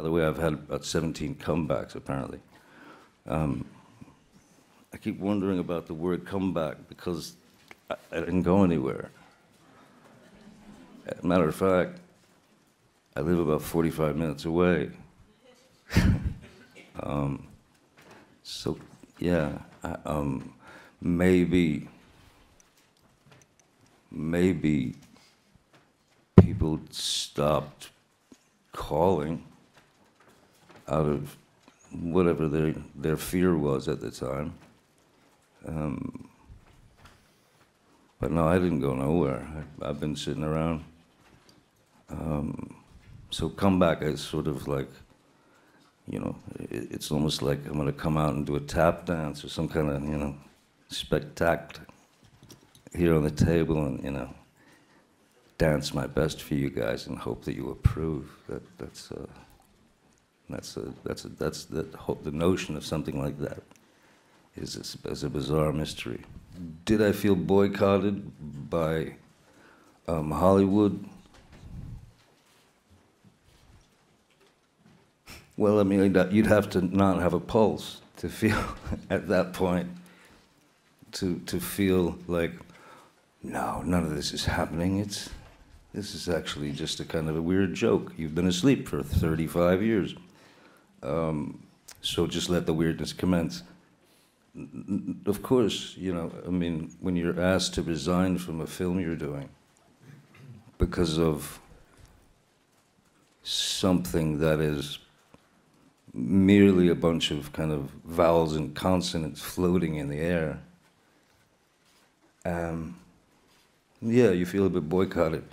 By the way, I've had about 17 comebacks apparently. Um, I keep wondering about the word comeback because I, I didn't go anywhere. Matter of fact, I live about 45 minutes away. um, so, yeah, I, um, maybe, maybe people stopped calling out of whatever their, their fear was at the time. Um, but no, I didn't go nowhere. I, have been sitting around. Um, so comeback is sort of like, you know, it, it's almost like I'm going to come out and do a tap dance or some kind of, you know, spectacle here on the table and, you know, dance my best for you guys and hope that you approve. That, that's, uh, that's, a, that's, a, that's the, the notion of something like that is a, is a bizarre mystery. Did I feel boycotted by um, Hollywood? Well, I mean, you'd have to not have a pulse to feel at that point, to, to feel like, no, none of this is happening. It's, this is actually just a kind of a weird joke. You've been asleep for 35 years. Um, so just let the weirdness commence of course, you know, I mean, when you're asked to resign from a film you're doing because of something that is merely a bunch of kind of vowels and consonants floating in the air, um, yeah, you feel a bit boycotted.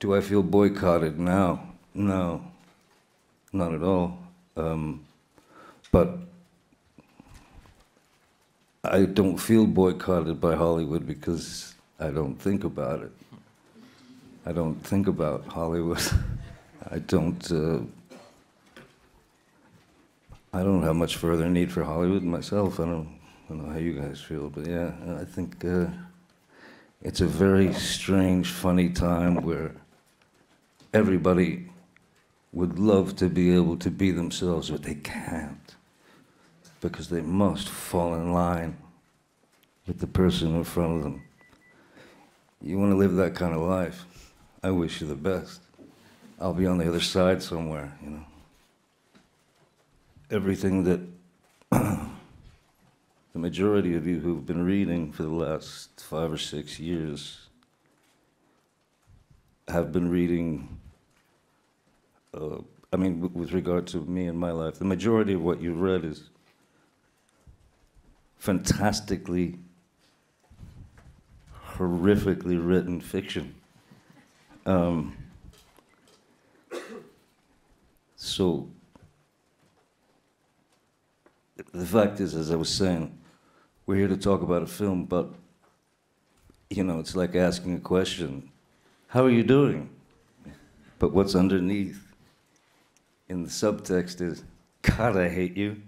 Do I feel boycotted now? No, not at all. Um, but I don't feel boycotted by Hollywood because I don't think about it. I don't think about Hollywood. I don't. Uh, I don't have much further need for Hollywood myself. I don't, I don't know how you guys feel, but yeah, I think uh, it's a very strange, funny time where everybody would love to be able to be themselves, but they can't because they must fall in line with the person in front of them. You want to live that kind of life, I wish you the best. I'll be on the other side somewhere, you know. Everything that the majority of you who've been reading for the last five or six years have been reading, uh, I mean, with regard to me and my life, the majority of what you've read is fantastically, horrifically written fiction. Um, so, the fact is, as I was saying, we're here to talk about a film, but you know, it's like asking a question How are you doing? But what's underneath in the subtext is, God, I hate you.